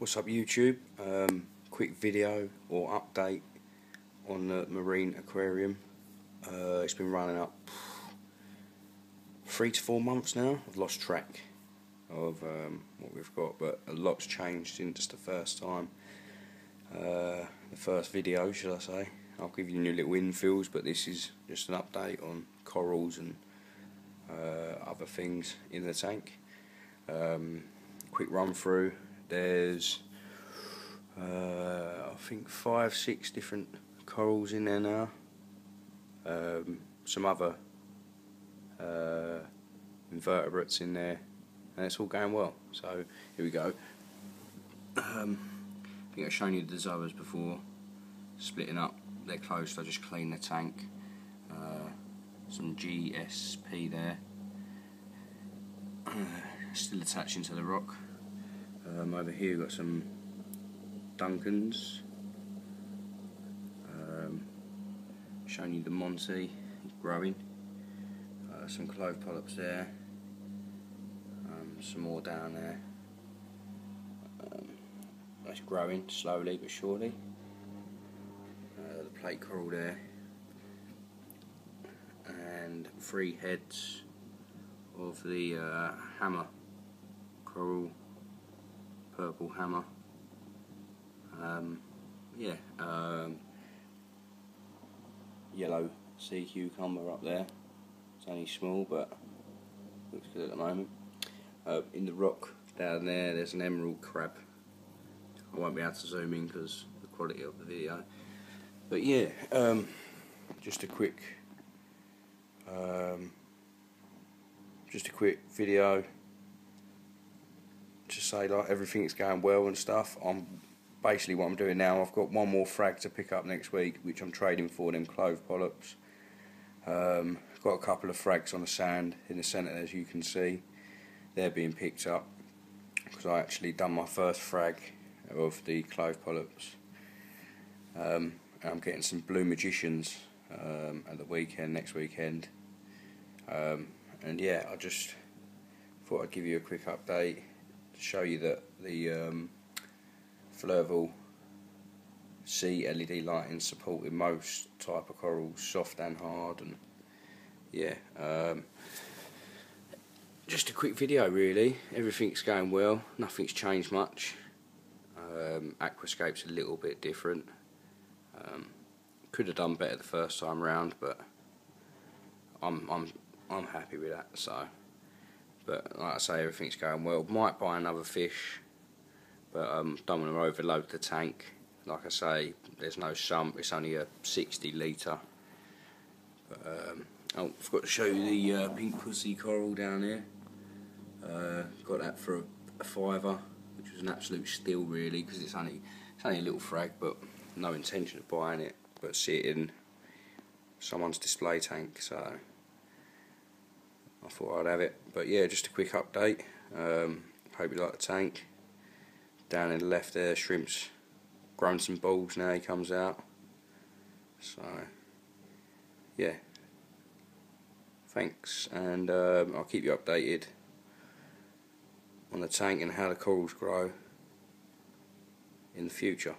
What's up YouTube? Um, quick video or update on the marine aquarium. Uh, it's been running up three to four months now. I've lost track of um, what we've got, but a lot's changed since just the first time. Uh, the first video, should I say. I'll give you new little infills, but this is just an update on corals and uh, other things in the tank. Um, quick run through. There's, uh, I think, five, six different corals in there now. Um, some other uh, invertebrates in there, and it's all going well. So here we go. Um, I think I've shown you the zoas before, splitting up. They're closed. I just clean the tank. Uh, some GSP there, still attaching to the rock. Um, over here we've got some Duncans. Um, showing you the Monty growing. Uh, some clove polyps there. Um, some more down there. Um, that's growing slowly but surely. Uh, the plate coral there. And three heads of the uh, hammer coral purple hammer. Um, yeah, um, yellow sea cucumber up there. It's only small, but looks good at the moment. Uh, in the rock down there, there's an emerald crab. I won't be able to zoom in because the quality of the video. But yeah, um, just a quick, um, just a quick video to say like everything's going well and stuff. I'm basically what I'm doing now. I've got one more frag to pick up next week, which I'm trading for them clove polyps. Um, got a couple of frags on the sand in the centre, as you can see. They're being picked up because I actually done my first frag of the clove polyps. Um, I'm getting some blue magicians um, at the weekend, next weekend. Um, and yeah, I just thought I'd give you a quick update show you that the um, Fluval Sea LED lighting supported most type of corals, soft and hard, and yeah. Um, just a quick video, really. Everything's going well. Nothing's changed much. Um, Aquascape's a little bit different. Um, could have done better the first time round, but I'm I'm I'm happy with that. So. But like I say, everything's going well. Might buy another fish, but um, don't want to overload the tank. Like I say, there's no sump. It's only a 60 litre. But um, oh, I forgot to show you the uh, pink pussy coral down here. Uh, got that for a, a, fiver, which was an absolute steal really, because it's only it's only a little frag, but no intention of buying it. But see it in someone's display tank, so I thought I'd have it. But yeah, just a quick update. Um, hope you like the tank. Down in the left there, shrimp's grown some balls now he comes out. So, yeah. Thanks, and um, I'll keep you updated on the tank and how the corals grow in the future.